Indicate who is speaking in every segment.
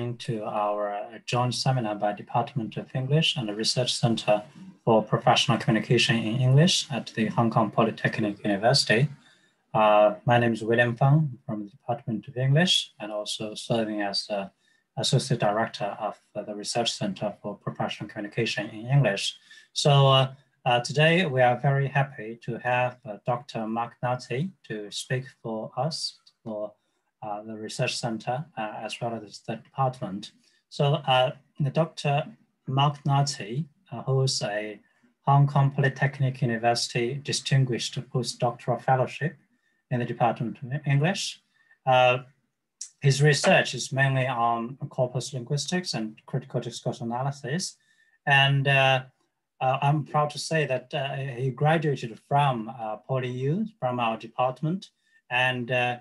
Speaker 1: to our uh, joint seminar by Department of English and the Research Center for Professional Communication in English at the Hong Kong Polytechnic University. Uh, my name is William Feng from the Department of English and also serving as the Associate Director of the Research Center for Professional Communication in English. So uh, uh, today we are very happy to have uh, Dr. Mark Nartey to speak for us for uh, the research center uh, as well as the department. So uh, Dr. Mark Nartey, who is a Hong Kong Polytechnic University Distinguished Postdoctoral Fellowship in the Department of English. his research is mainly on corpus linguistics and critical discourse analysis. And uh, I'm proud to say that uh, he graduated from uh, PolyU, from our department, and uh,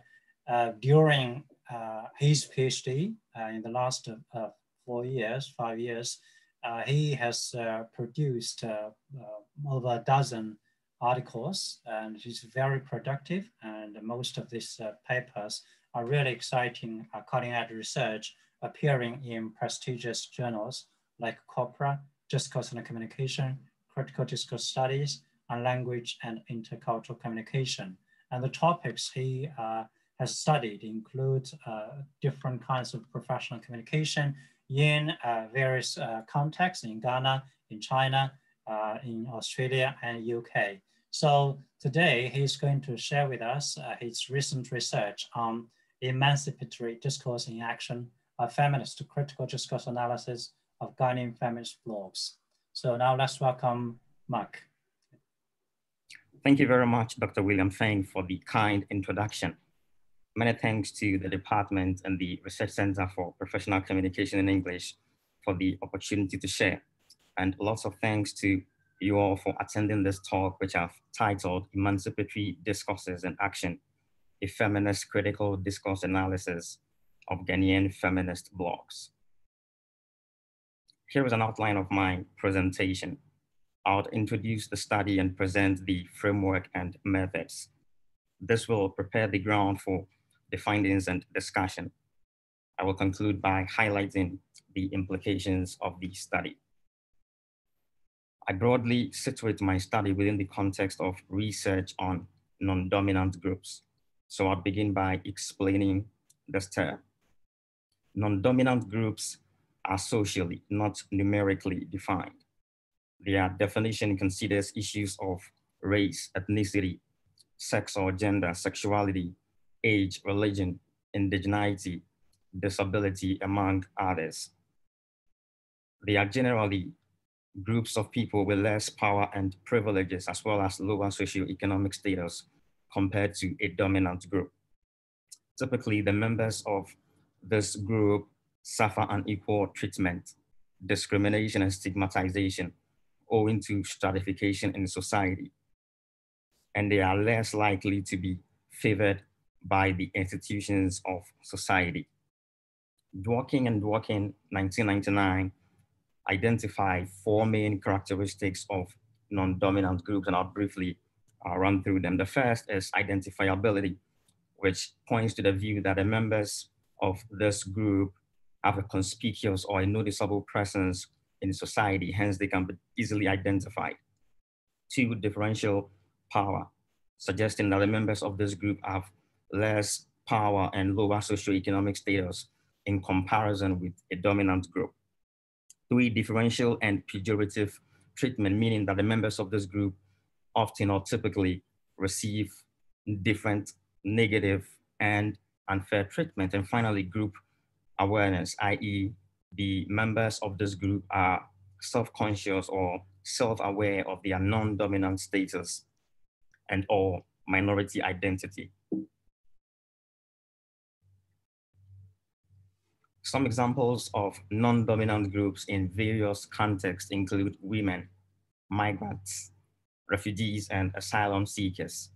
Speaker 1: Uh, during uh, his PhD uh, in the last uh, four years, five years, uh, he has produced over a dozen articles and he's very productive and most of these papers are really exciting cutting edge research appearing in prestigious journals like Corpora, Discourse and Communication, Critical Discourse Studies, and Language and Intercultural Communication. And the topics he uh, has studied includes uh, different kinds of professional communication in uh, various uh, contexts in Ghana, in China, in Australia and UK. So today he's going to share with us his recent research on emancipatory discourse in action, a feminist critical discourse analysis of Ghanaian feminist blogs. So now let's welcome Mark.
Speaker 2: Thank you very much, Dr. William Feng, for the kind introduction. Many thanks to the department and the Research Center for Professional Communication in English for the opportunity to share. And lots of thanks to you all for attending this talk, which I've titled Emancipatory Discourses in Action, a feminist critical discourse analysis of Ghanaian feminist blogs. Here is an outline of my presentation. I'll introduce the study and present the framework and methods. This will prepare the ground for the findings and discussion. I will conclude by highlighting the implications of the study. I broadly situate my study within the context of research on non-dominant groups. So I'll begin by explaining this term. Non-dominant groups are socially, not numerically defined. Their definition considers issues of race, ethnicity, sex or gender, sexuality, age, religion, indigeneity, disability, among others. They are generally groups of people with less power and privileges, as well as lower socioeconomic status compared to a dominant group. Typically, the members of this group suffer unequal treatment, discrimination, and stigmatization owing to stratification in society. And they are less likely to be favored by the institutions of society. Dworkin and Dworkin 1999 identify four main characteristics of non-dominant groups, and I'll briefly uh, run through them. The first is identifiability, which points to the view that the members of this group have a conspicuous or a noticeable presence in society, hence they can be easily identified. Two, differential power, suggesting that the members of this group have less power and lower socioeconomic status in comparison with a dominant group. Three, differential and pejorative treatment, meaning that the members of this group often or typically receive different negative and unfair treatment. And finally, group awareness, i.e. the members of this group are self-conscious or self-aware of their non-dominant status and or minority identity. Some examples of non-dominant groups in various contexts include women, migrants, refugees and asylum seekers,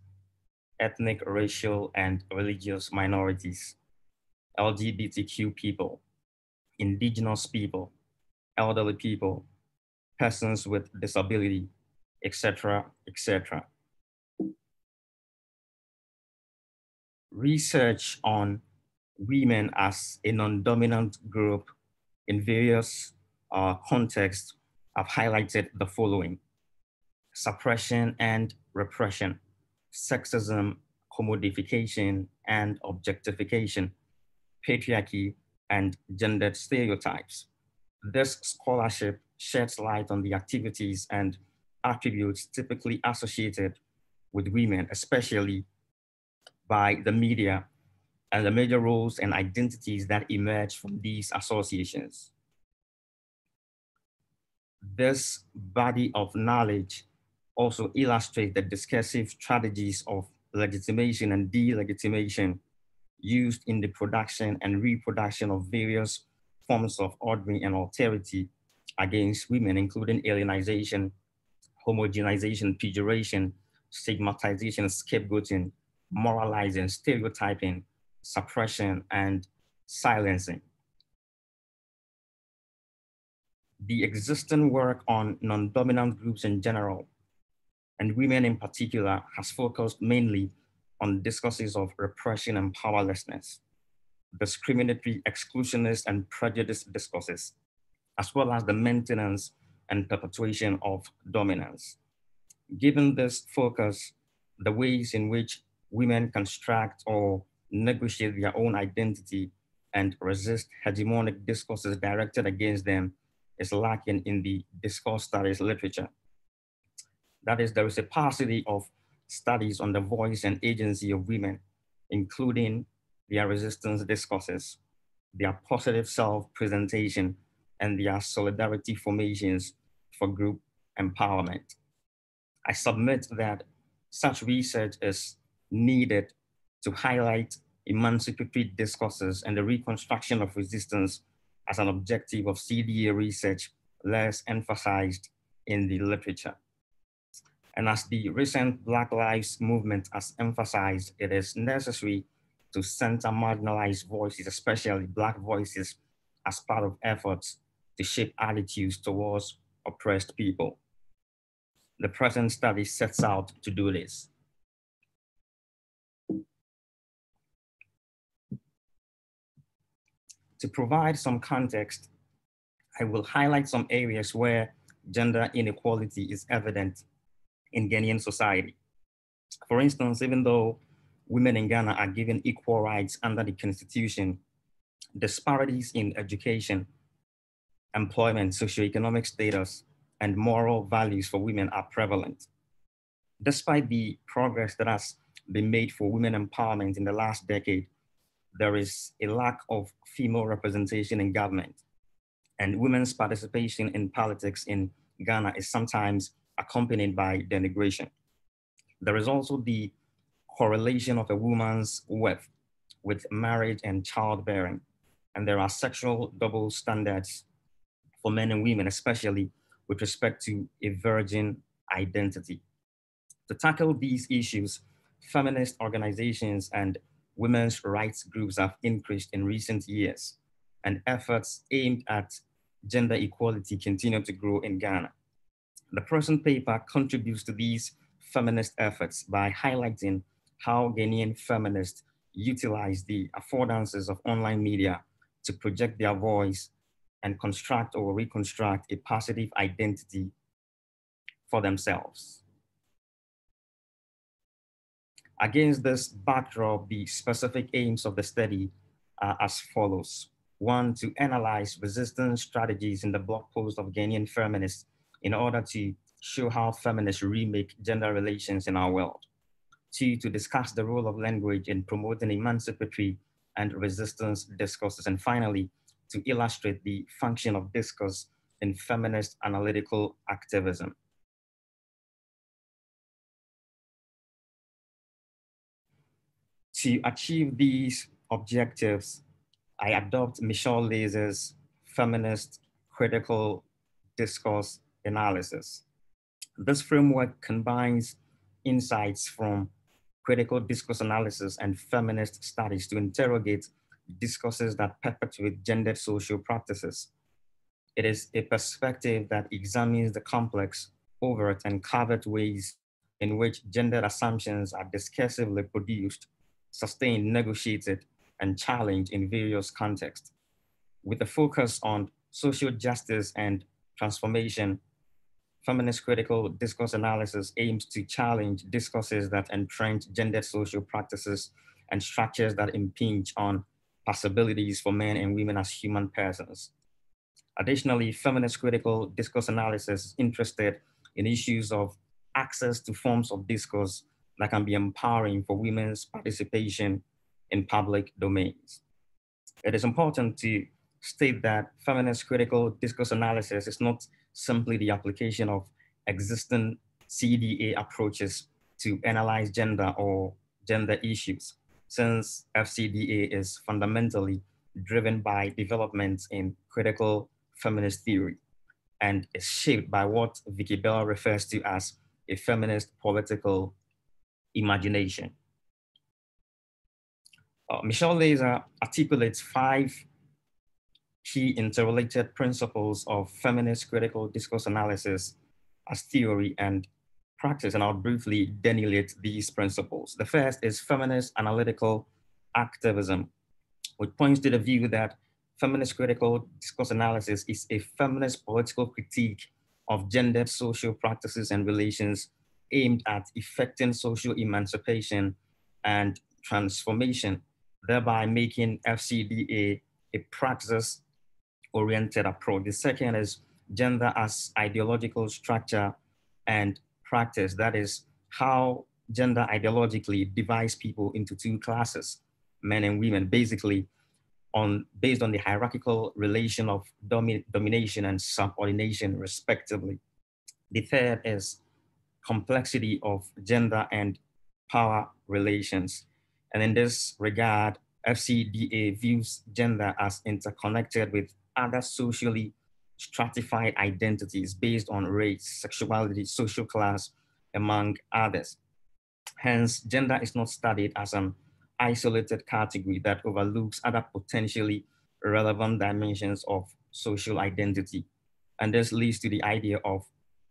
Speaker 2: ethnic, racial, and religious minorities, LGBTQ people, indigenous people, elderly people, persons with disability, etc., etc. Research on women as a non-dominant group in various uh, contexts have highlighted the following. Suppression and repression, sexism, commodification and objectification, patriarchy, and gendered stereotypes. This scholarship sheds light on the activities and attributes typically associated with women, especially by the media and the major roles and identities that emerge from these associations. This body of knowledge also illustrates the discursive strategies of legitimation and delegitimation used in the production and reproduction of various forms of ordering and authority against women, including alienization, homogenization, pejoration, stigmatization, scapegoating, moralizing, stereotyping, suppression, and silencing. The existing work on non-dominant groups in general, and women in particular, has focused mainly on discourses of repression and powerlessness, discriminatory, exclusionist, and prejudice discourses, as well as the maintenance and perpetuation of dominance. Given this focus, the ways in which women construct or negotiate their own identity and resist hegemonic discourses directed against them is lacking in the discourse studies literature. That is, there is a paucity of studies on the voice and agency of women, including their resistance discourses, their positive self-presentation, and their solidarity formations for group empowerment. I submit that such research is needed to highlight emancipatory discourses and the reconstruction of resistance as an objective of CDA research less emphasized in the literature. And as the recent Black Lives Movement has emphasized, it is necessary to center marginalized voices, especially Black voices, as part of efforts to shape attitudes towards oppressed people. The present study sets out to do this. To provide some context, I will highlight some areas where gender inequality is evident in Ghanaian society. For instance, even though women in Ghana are given equal rights under the constitution, disparities in education, employment, socioeconomic status, and moral values for women are prevalent. Despite the progress that has been made for women empowerment in the last decade, there is a lack of female representation in government. And women's participation in politics in Ghana is sometimes accompanied by denigration. There is also the correlation of a woman's worth with marriage and childbearing. And there are sexual double standards for men and women, especially with respect to a virgin identity. To tackle these issues, feminist organizations and women's rights groups have increased in recent years, and efforts aimed at gender equality continue to grow in Ghana. The present paper contributes to these feminist efforts by highlighting how Ghanaian feminists utilize the affordances of online media to project their voice and construct or reconstruct a positive identity for themselves. Against this backdrop, the specific aims of the study are as follows. One, to analyze resistance strategies in the blog post of Ghanaian feminists in order to show how feminists remake gender relations in our world. Two, to discuss the role of language in promoting emancipatory and resistance discourses. And finally, to illustrate the function of discourse in feminist analytical activism. To achieve these objectives, I adopt Michelle Lazar's feminist critical discourse analysis. This framework combines insights from critical discourse analysis and feminist studies to interrogate discourses that perpetuate gendered social practices. It is a perspective that examines the complex, overt, and covert ways in which gendered assumptions are discursively produced, sustained, negotiated, and challenged in various contexts. With a focus on social justice and transformation, feminist critical discourse analysis aims to challenge discourses that entrench gendered social practices and structures that impinge on possibilities for men and women as human persons. Additionally, feminist critical discourse analysis is interested in issues of access to forms of discourse that can be empowering for women's participation in public domains. It is important to state that feminist critical discourse analysis is not simply the application of existing CDA approaches to analyze gender or gender issues, since FCDA is fundamentally driven by developments in critical feminist theory and is shaped by what Vicky Bell refers to as a feminist political imagination. Uh, Michelle Lazar articulates five key interrelated principles of feminist critical discourse analysis as theory and practice, and I'll briefly delineate these principles. The first is feminist analytical activism, which points to the view that feminist critical discourse analysis is a feminist political critique of gendered social practices and relations aimed at effecting social emancipation and transformation, thereby making FCDA a praxis-oriented approach. The second is gender as ideological structure and practice. That is how gender ideologically divides people into two classes, men and women, basically on based on the hierarchical relation of domi domination and subordination respectively. The third is complexity of gender and power relations. And in this regard, FCDA views gender as interconnected with other socially stratified identities based on race, sexuality, social class, among others. Hence, gender is not studied as an isolated category that overlooks other potentially relevant dimensions of social identity. And this leads to the idea of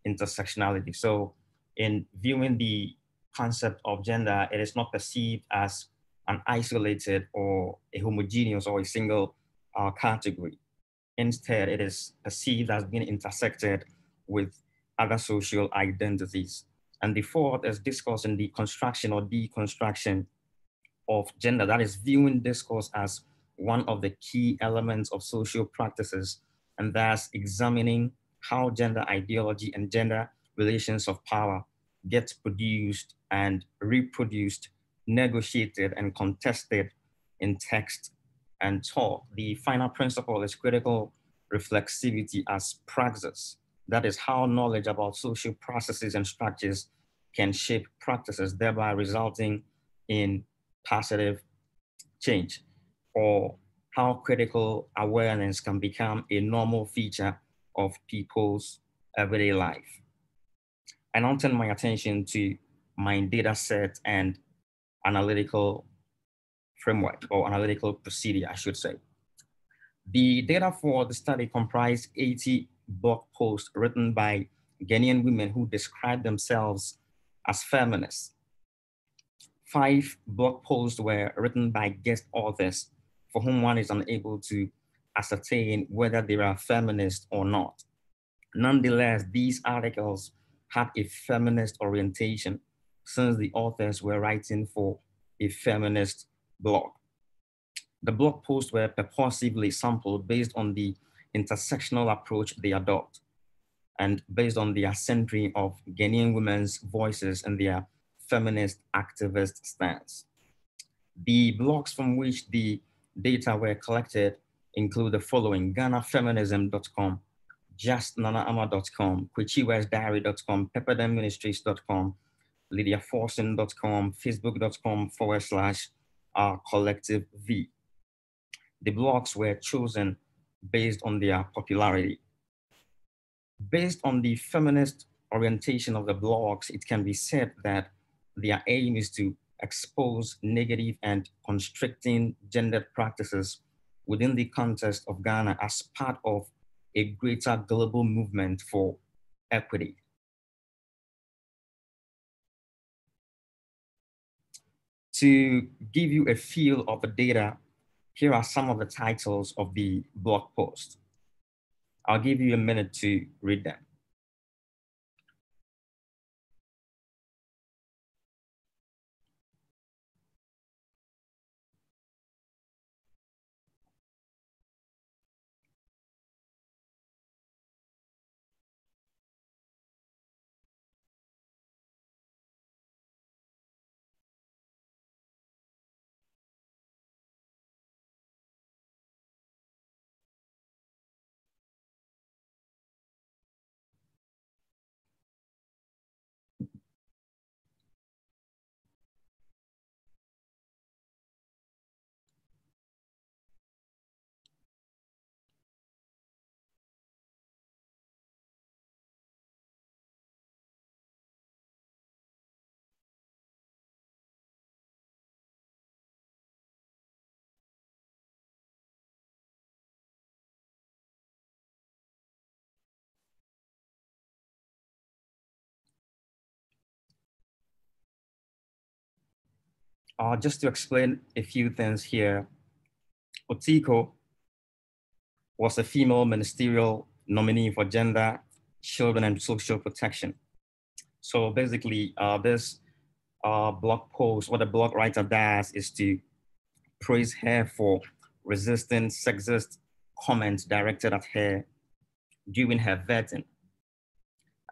Speaker 2: intersectionality. So in viewing the concept of gender, it is not perceived as an isolated or a homogeneous or a single uh, category. Instead, it is perceived as being intersected with other social identities. And the fourth is discussing the construction or deconstruction of gender, that is viewing discourse as one of the key elements of social practices, and thus examining how gender ideology and gender relations of power get produced and reproduced, negotiated and contested in text and talk. The final principle is critical reflexivity as praxis. That is how knowledge about social processes and structures can shape practices, thereby resulting in positive change or how critical awareness can become a normal feature of people's everyday life. I now turn my attention to my data set and analytical framework or analytical procedure, I should say. The data for the study comprised 80 blog posts written by Ghanaian women who describe themselves as feminists five blog posts were written by guest authors for whom one is unable to ascertain whether they are feminist or not. Nonetheless, these articles had a feminist orientation since the authors were writing for a feminist blog. The blog posts were purposively sampled based on the intersectional approach they adopt and based on the centering of Ghanaian women's voices and their feminist activist stance. The blogs from which the data were collected include the following, GhanaFeminism.com, JustNanaAma.com, QuichiWestDiary.com, PepperdemMinistries.com, LydiaForson.com, Facebook.com forward slash our collective V. The blogs were chosen based on their popularity. Based on the feminist orientation of the blogs, it can be said that their aim is to expose negative and constricting gendered practices within the context of Ghana as part of a greater global movement for equity. To give you a feel of the data here are some of the titles of the blog post. I'll give you a minute to read them. Uh, just to explain a few things here, Otiko was a female ministerial nominee for gender, children, and social protection. So basically, uh, this uh, blog post, what the blog writer does is to praise her for resisting sexist comments directed at her during her vetting.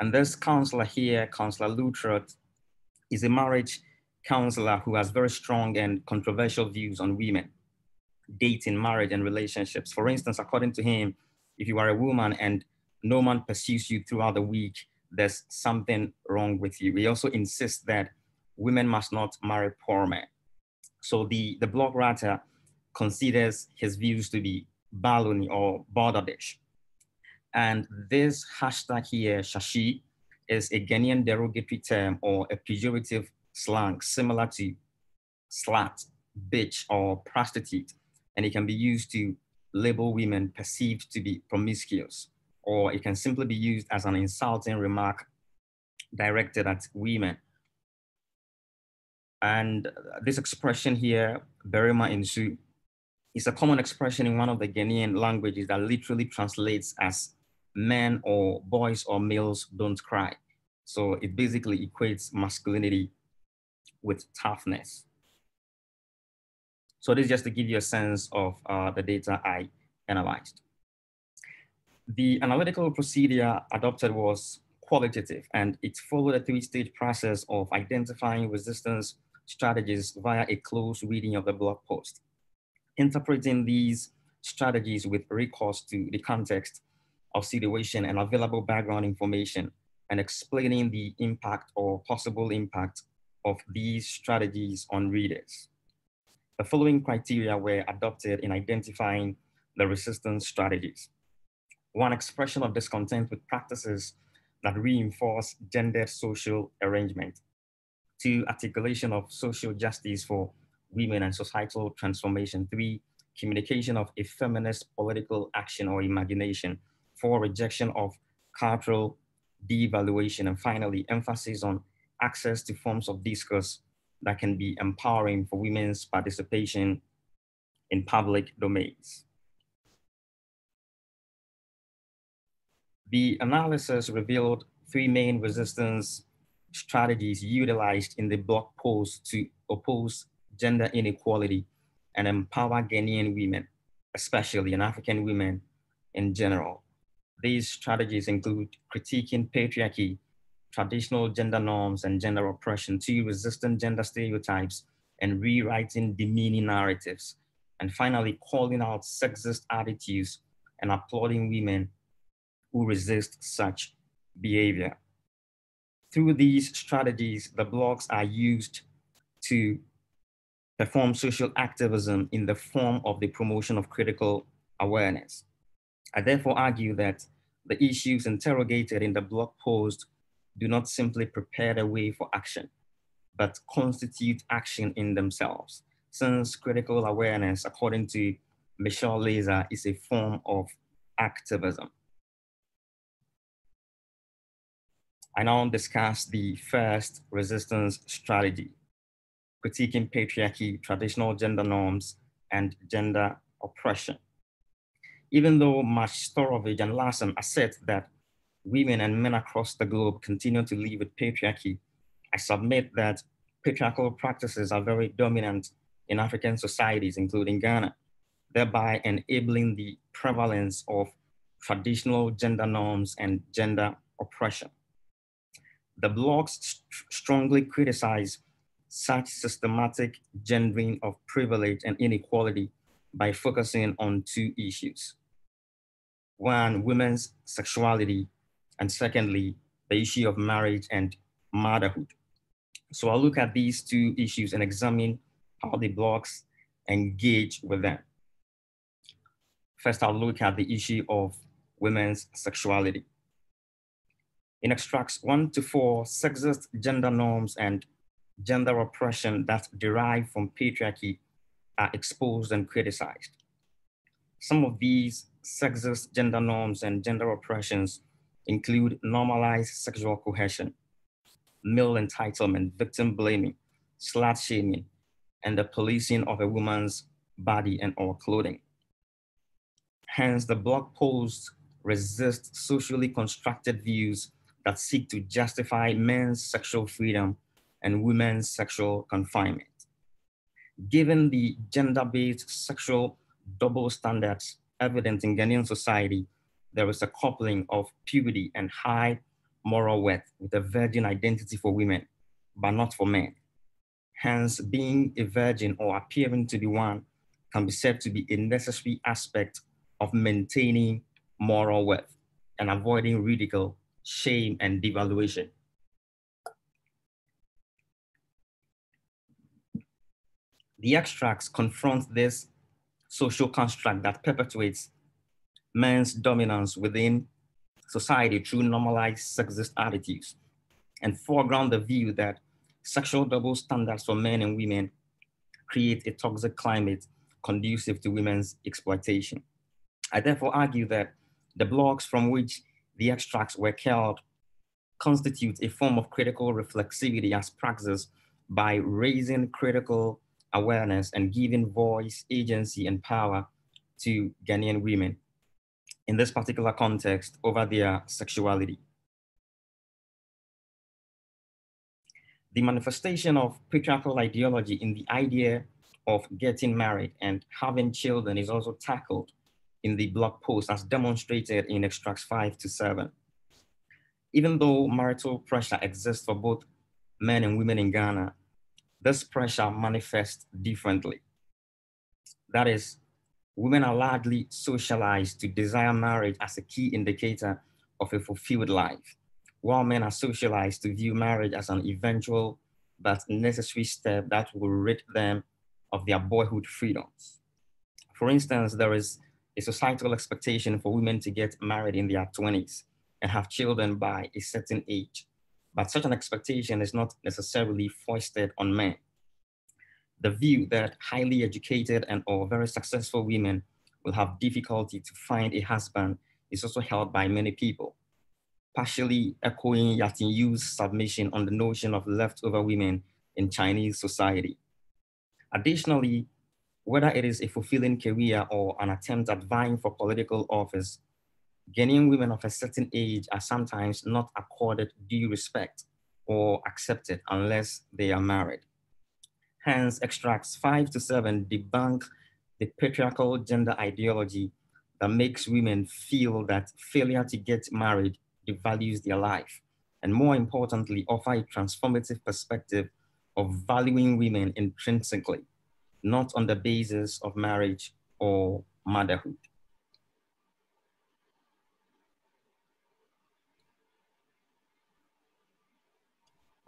Speaker 2: And this counselor here, Counselor Lutterodt, is a marriage counselor who has very strong and controversial views on women, dating, marriage, and relationships. For instance, according to him, if you are a woman and no man pursues you throughout the week, there's something wrong with you. He also insists that women must not marry poor men. So the, the blog writer considers his views to be baloney or balderdash. And this hashtag here, shashi, is a Ghanaian derogatory term or a pejorative slang similar to slut, bitch, or prostitute, and it can be used to label women perceived to be promiscuous, or it can simply be used as an insulting remark directed at women. And this expression here, Berima Insu, is a common expression in one of the Ghanaian languages that literally translates as men or boys or males don't cry. So it basically equates masculinity with toughness. So this is just to give you a sense of uh, the data I analyzed. The analytical procedure adopted was qualitative and it followed a three-stage process of identifying resistance strategies via a close reading of the blog post. Interpreting these strategies with recourse to the context of situation and available background information and explaining the impact or possible impact of these strategies on readers. The following criteria were adopted in identifying the resistance strategies. One, expression of discontent with practices that reinforce gender social arrangement. Two, articulation of social justice for women and societal transformation. Three, communication of a feminist political action or imagination. Four, rejection of cultural devaluation. And finally, emphasis on access to forms of discourse that can be empowering for women's participation in public domains. The analysis revealed three main resistance strategies utilized in the blog post to oppose gender inequality and empower Ghanaian women, especially and African women in general. These strategies include critiquing patriarchy traditional gender norms and gender oppression, to resistant gender stereotypes and rewriting demeaning narratives. And finally, calling out sexist attitudes and applauding women who resist such behavior. Through these strategies, the blogs are used to perform social activism in the form of the promotion of critical awareness. I therefore argue that the issues interrogated in the blog post do not simply prepare the way for action, but constitute action in themselves, since critical awareness, according to Michelle Lazar, is a form of activism. I now discuss the first resistance strategy, critiquing patriarchy, traditional gender norms, and gender oppression. Even though Mark Storovich and Larson assert that women and men across the globe continue to live with patriarchy, I submit that patriarchal practices are very dominant in African societies, including Ghana, thereby enabling the prevalence of traditional gender norms and gender oppression. The blogs st strongly criticize such systematic gendering of privilege and inequality by focusing on two issues. One, women's sexuality, and secondly, the issue of marriage and motherhood. So I'll look at these two issues and examine how the blogs engage with them. First, I'll look at the issue of women's sexuality. In extracts one to four, sexist gender norms and gender oppression that derive from patriarchy are exposed and criticized. Some of these sexist gender norms and gender oppressions include normalized sexual coercion, male entitlement, victim blaming, slut shaming, and the policing of a woman's body and or clothing. Hence, the blog posts resist socially constructed views that seek to justify men's sexual freedom and women's sexual confinement. Given the gender-based sexual double standards evident in Ghanaian society, there is a coupling of purity and high moral worth with a virgin identity for women, but not for men. Hence, being a virgin or appearing to be one can be said to be a necessary aspect of maintaining moral worth and avoiding ridicule, shame, and devaluation. The extracts confront this social construct that perpetuates men's dominance within society through normalized sexist attitudes and foreground the view that sexual double standards for men and women create a toxic climate conducive to women's exploitation. I therefore argue that the blogs from which the extracts were culled constitute a form of critical reflexivity as praxis by raising critical awareness and giving voice, agency, and power to Ghanaian women in this particular context over their sexuality. The manifestation of patriarchal ideology in the idea of getting married and having children is also tackled in the blog post as demonstrated in extracts five to seven. Even though marital pressure exists for both men and women in Ghana, this pressure manifests differently. That is, women are largely socialized to desire marriage as a key indicator of a fulfilled life, while men are socialized to view marriage as an eventual but necessary step that will rid them of their boyhood freedoms. For instance, there is a societal expectation for women to get married in their 20s and have children by a certain age but such an expectation is not necessarily foisted on men. The view that highly educated and or very successful women will have difficulty to find a husband is also held by many people, partially echoing Yatin Yu's submission on the notion of leftover women in Chinese society. Additionally, whether it is a fulfilling career or an attempt at vying for political office, Ghanaian women of a certain age are sometimes not accorded due respect or accepted unless they are married. Hence, extracts five to seven debunk the patriarchal gender ideology that makes women feel that failure to get married devalues their life, and more importantly, offer a transformative perspective of valuing women intrinsically, not on the basis of marriage or motherhood.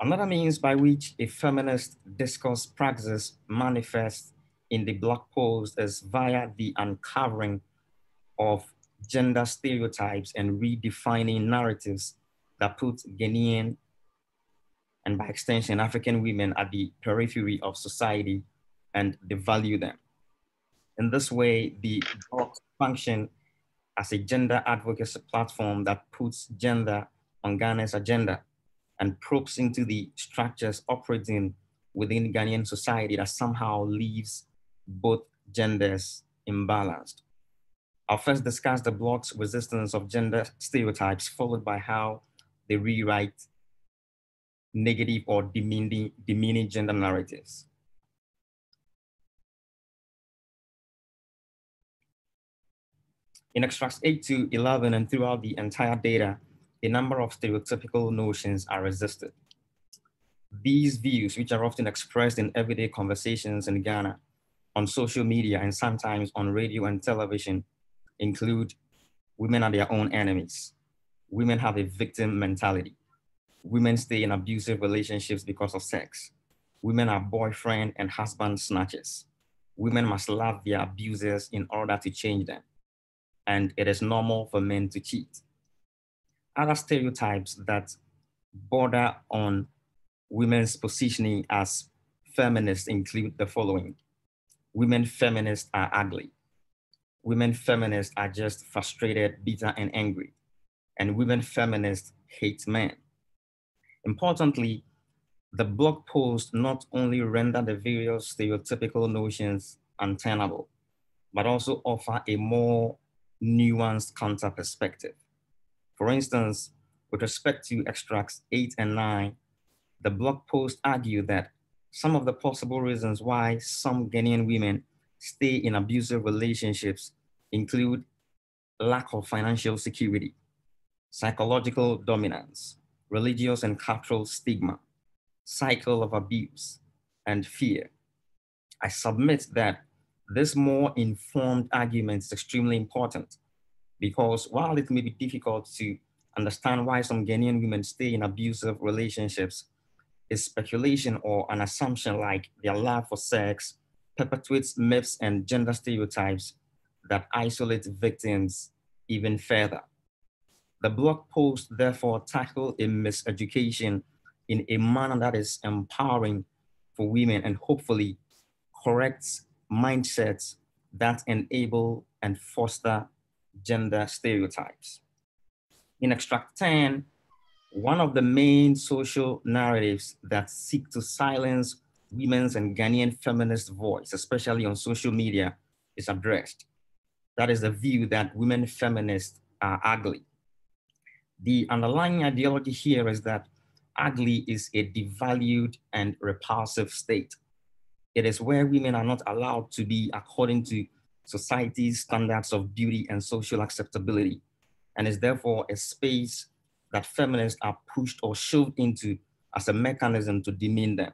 Speaker 2: Another means by which a feminist discourse praxis manifests in the blog post is via the uncovering of gender stereotypes and redefining narratives that put Ghanaian and by extension African women at the periphery of society and devalue them. In this way, the blog function as a gender advocacy platform that puts gender on Ghana's agenda and probes into the structures operating within Ghanaian society that somehow leaves both genders imbalanced. I'll first discuss the blog's resistance of gender stereotypes, followed by how they rewrite negative or demeaning, demeaning gender narratives. In extracts 8 to 11 and throughout the entire data, a number of stereotypical notions are resisted. These views, which are often expressed in everyday conversations in Ghana, on social media, and sometimes on radio and television, include women are their own enemies. Women have a victim mentality. Women stay in abusive relationships because of sex. Women are boyfriend and husband snatchers. Women must love their abusers in order to change them. And it is normal for men to cheat. Other stereotypes that border on women's positioning as feminists include the following. Women feminists are ugly. Women feminists are just frustrated, bitter, and angry. And women feminists hate men. Importantly, the blog post not only render the various stereotypical notions untenable, but also offer a more nuanced counter perspective. For instance, with respect to extracts eight and nine, the blog post argue that some of the possible reasons why some Ghanaian women stay in abusive relationships include lack of financial security, psychological dominance, religious and cultural stigma, cycle of abuse, and fear. I submit that this more informed argument is extremely important because while it may be difficult to understand why some Ghanaian women stay in abusive relationships, is speculation or an assumption like their love for sex perpetuates myths and gender stereotypes that isolate victims even further. The blog post therefore tackle a miseducation in a manner that is empowering for women and hopefully corrects mindsets that enable and foster gender stereotypes. In extract 10, one of the main social narratives that seek to silence women's and Ghanaian feminist voice, especially on social media, is addressed. That is the view that women feminists are ugly. The underlying ideology here is that ugly is a devalued and repulsive state. It is where women are not allowed to be according to society's standards of beauty and social acceptability, and is therefore a space that feminists are pushed or shoved into as a mechanism to demean them.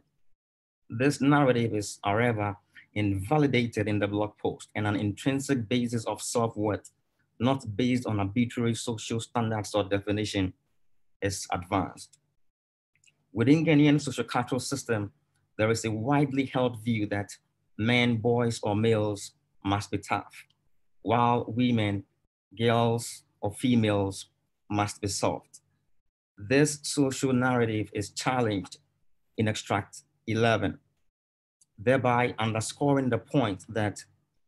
Speaker 2: This narrative is, however, invalidated in the blog post and an intrinsic basis of self-worth not based on arbitrary social standards or definition, is advanced. Within Ghanaian social cultural system, there is a widely held view that men, boys, or males must be tough, while women, girls, or females must be soft. This social narrative is challenged in extract 11, thereby underscoring the point that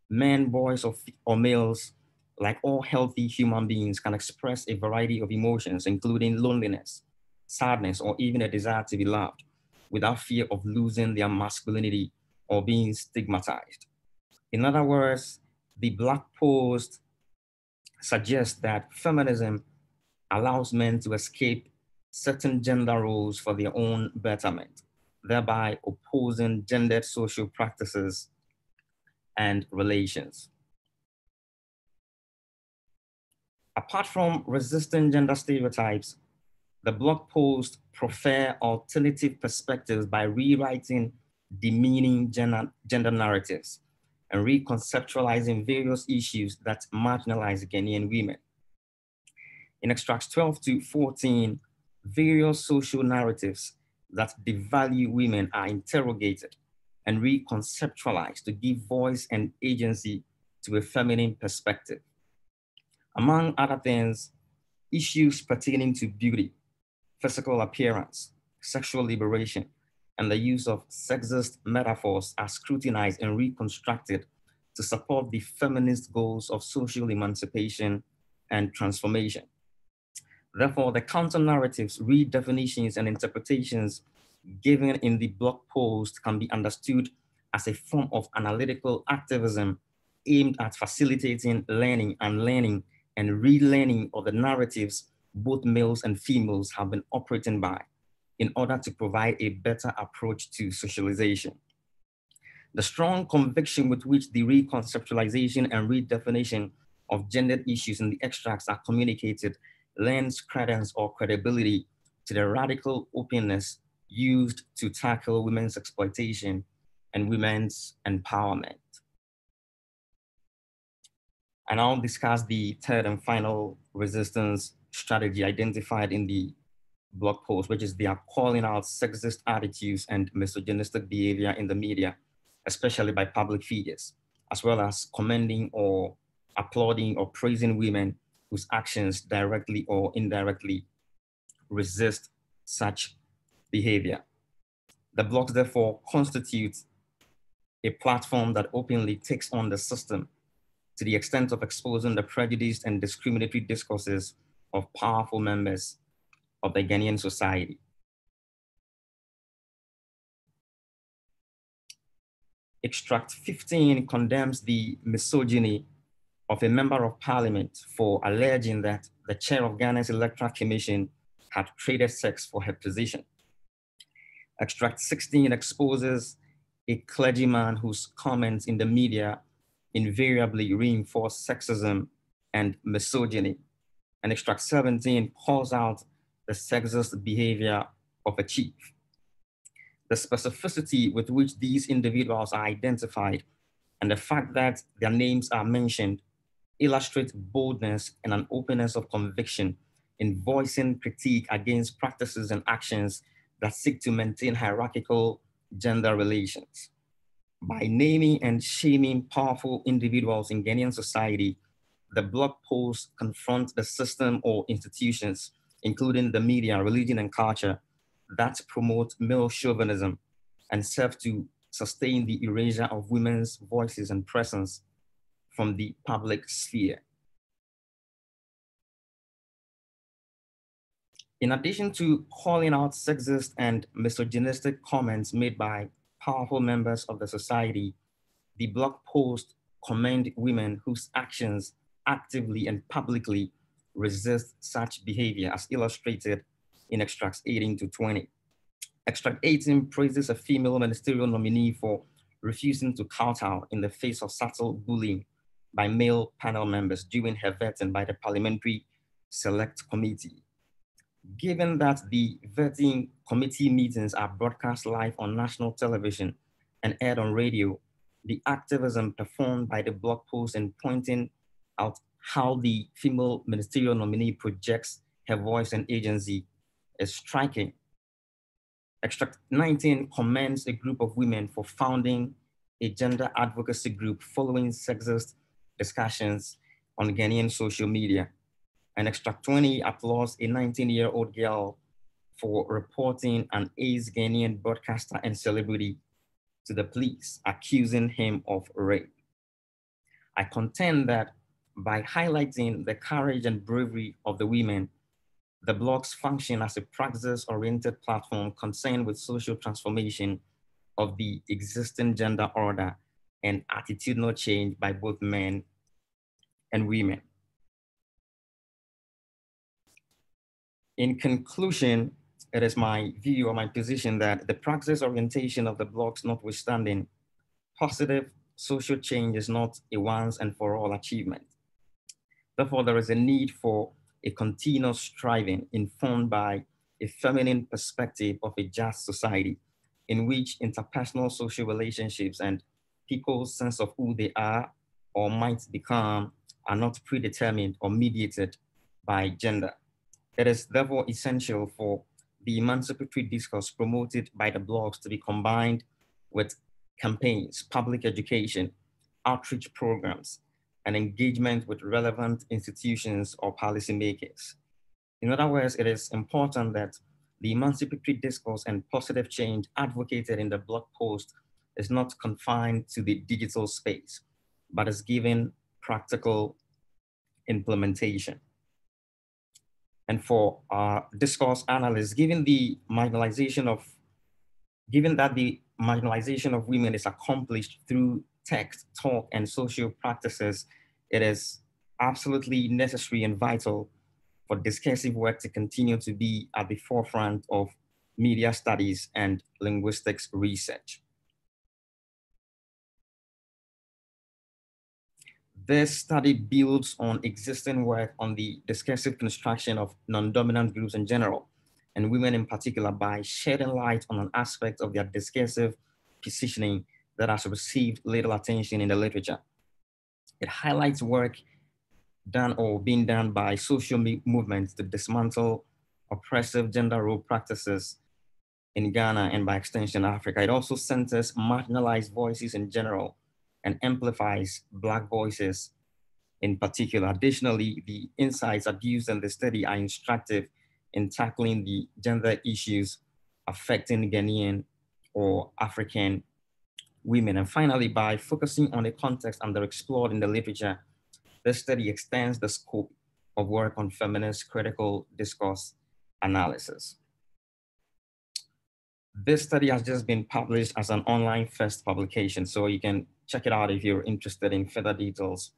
Speaker 2: men, boys, or, or males like all healthy human beings, can express a variety of emotions, including loneliness, sadness, or even a desire to be loved without fear of losing their masculinity or being stigmatized. In other words, the blog post suggests that feminism allows men to escape certain gender roles for their own betterment, thereby opposing gendered social practices and relations. Apart from resisting gender stereotypes, the blog post prefer alternative perspectives by rewriting demeaning gender, gender narratives and reconceptualizing various issues that marginalize Ghanaian women. In extracts 12 to 14, various social narratives that devalue women are interrogated and reconceptualized to give voice and agency to a feminine perspective. Among other things, issues pertaining to beauty, physical appearance, sexual liberation, and the use of sexist metaphors are scrutinized and reconstructed to support the feminist goals of social emancipation and transformation. Therefore, the counter narratives, redefinitions, and interpretations given in the blog post can be understood as a form of analytical activism aimed at facilitating learning and learning and relearning of the narratives both males and females have been operating by in order to provide a better approach to socialization. The strong conviction with which the reconceptualization and redefinition of gendered issues in the extracts are communicated lends credence or credibility to the radical openness used to tackle women's exploitation and women's empowerment. And I'll discuss the third and final resistance strategy identified in the blog post, which is they are calling out sexist attitudes and misogynistic behavior in the media, especially by public figures, as well as commending or applauding or praising women whose actions directly or indirectly resist such behavior. The blogs therefore constitute a platform that openly takes on the system to the extent of exposing the prejudiced and discriminatory discourses of powerful members of the Ghanaian society. Extract 15 condemns the misogyny of a member of parliament for alleging that the chair of Ghana's electoral commission had traded sex for her position. Extract 16 exposes a clergyman whose comments in the media invariably reinforce sexism and misogyny. And extract 17 calls out the sexist behavior of a chief. The specificity with which these individuals are identified and the fact that their names are mentioned illustrate boldness and an openness of conviction in voicing critique against practices and actions that seek to maintain hierarchical gender relations. By naming and shaming powerful individuals in Ghanaian society, the blog posts confront the system or institutions, including the media, religion, and culture, that promote male chauvinism and serve to sustain the erasure of women's voices and presence from the public sphere. In addition to calling out sexist and misogynistic comments made by powerful members of the society, the blog post commend women whose actions actively and publicly resist such behavior as illustrated in extracts 18 to 20. Extract 18 praises a female ministerial nominee for refusing to kowtow in the face of subtle bullying by male panel members during her vetting by the Parliamentary Select Committee given that the vetting committee meetings are broadcast live on national television and aired on radio, the activism performed by the blog post in pointing out how the female ministerial nominee projects her voice and agency is striking. Extract 19 commends a group of women for founding a gender advocacy group following sexist discussions on Ghanaian social media and Extract 20 applauds a 19-year-old girl for reporting an AIDS Ghanaian broadcaster and celebrity to the police, accusing him of rape. I contend that by highlighting the courage and bravery of the women, the blogs function as a praxis-oriented platform concerned with social transformation of the existing gender order and attitudinal change by both men and women. In conclusion, it is my view or my position that the praxis orientation of the blogs notwithstanding, positive social change is not a once and for all achievement. Therefore, there is a need for a continuous striving informed by a feminine perspective of a just society in which interpersonal social relationships and people's sense of who they are or might become are not predetermined or mediated by gender. It is therefore essential for the emancipatory discourse promoted by the blogs to be combined with campaigns, public education, outreach programs, and engagement with relevant institutions or policymakers. In other words, it is important that the emancipatory discourse and positive change advocated in the blog post is not confined to the digital space, but is given practical implementation and for our discourse analysts, given the marginalization of, given that the marginalization of women is accomplished through text, talk, and social practices, it is absolutely necessary and vital for discursive work to continue to be at the forefront of media studies and linguistics research. This study builds on existing work on the discursive construction of non-dominant groups in general, and women in particular by shedding light on an aspect of their discursive positioning that has received little attention in the literature. It highlights work done or being done by social movements to dismantle oppressive gender role practices in Ghana and by extension Africa. It also centers marginalized voices in general and amplifies Black voices in particular. Additionally, the insights used in the study are instructive in tackling the gender issues affecting Ghanaian or African women. And finally, by focusing on the context underexplored in the literature, this study extends the scope of work on feminist critical discourse analysis. This study has just been published as an online first publication, so you can check it out if you're interested in further details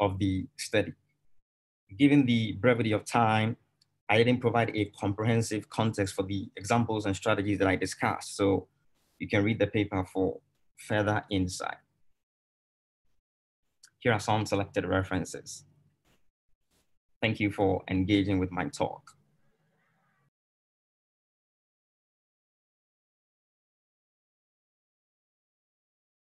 Speaker 2: of the study. Given the brevity of time, I didn't provide a comprehensive context for the examples and strategies that I discussed, so you can read the paper for further insight. Here are some selected references. Thank you for engaging with my talk.